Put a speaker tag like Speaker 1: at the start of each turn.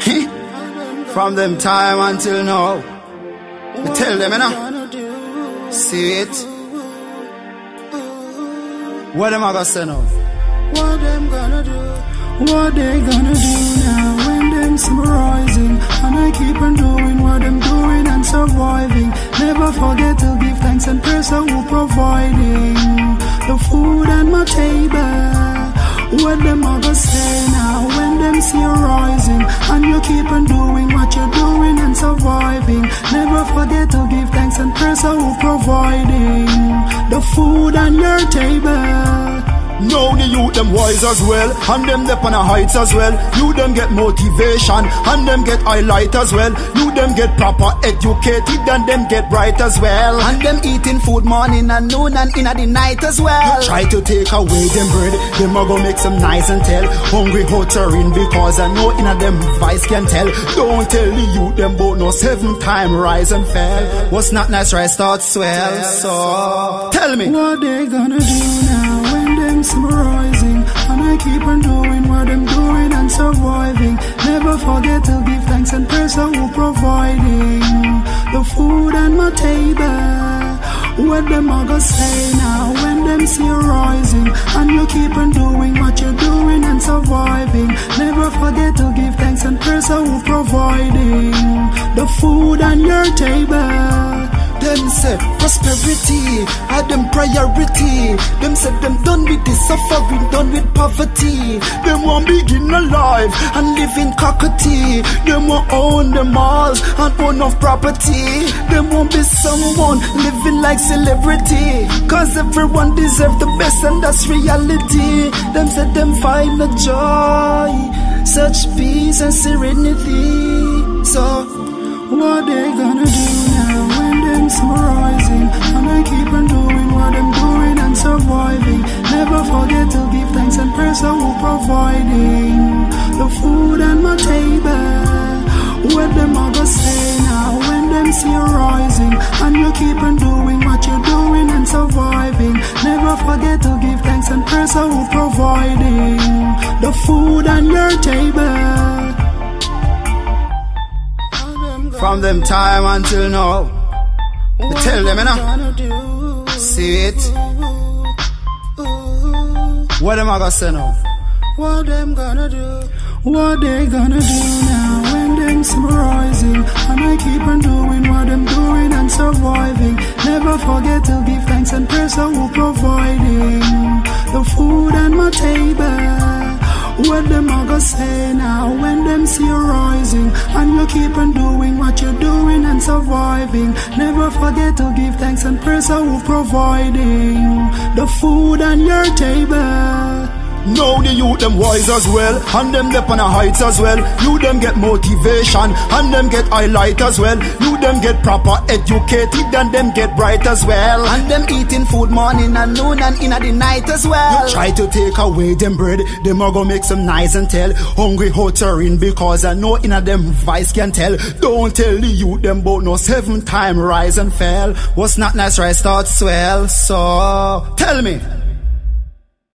Speaker 1: From them time until now. Me tell them, you know. See it. What am I gonna say now?
Speaker 2: What them gonna do? What they gonna do now when them some rising? And I keep on doing what I'm doing and surviving. Never forget to give thanks and praise who providing the food on my table. What them gonna say now them see you rising and you keep on doing what you're doing and surviving? Never forget to give thanks and praise who providing the food on your table.
Speaker 1: Now the youth them wise as well, and them up on the heights as well. You them get motivation, and them get highlight as well. You them get proper educated, and them get bright as well. And them eating food morning and noon and in the night as well. You try to take away them bread, them a go make some nice and tell. Hungry hottering because I know in a them vice can tell. Don't tell the youth them bout no seven time rise and fell. What's not nice right start swell. So tell me.
Speaker 2: What they gonna do now them some rising? And I keep on doing what I'm doing and surviving. Never forget to give thanks and praise to who providing the food on my table. What them a go say now when them see you rising and you keep on doing what you're doing and surviving. Never forget to give thanks and praise to who providing the food on your table.
Speaker 1: Them say prosperity are them priority. Them say them done with the suffering, done with poverty. Them want begin alive and live in cockatoo. Them want own them all and own of property. Them want be someone living like celebrity. Cause everyone deserve the best and that's reality. Them say them find the joy, such peace and serenity. So
Speaker 2: What they gonna do thanks and praise to who providing the food on my table. What them a go say now when them see you rising and you keep on doing what you're doing and surviving. Never forget to give thanks and praise to who providing the food on your table.
Speaker 1: from them time until now. Tell them, know. See it. What am I gonna say now?
Speaker 2: What them gonna do? What they gonna do now when them some rising? And I keep on doing what I'm doing and surviving. Never forget to give thanks and praise to who providing the food on my table. What them a go say now when them see you and you keep on doing what you're doing and surviving. Never forget to give thanks and praise to who providing the food on your table.
Speaker 1: Now the youth them wise as well, and them up on the heights as well. You them get motivation, and them get highlight as well. You them get proper educated, and them get bright as well. And them eating food morning and noon and in the night as well. You try to take away them bread, them a go make some nice and tell. Hungry hottering because I know in them vice can tell. Don't tell the youth them bout no seven time rise and fell. What's not nice right start swell. So tell me.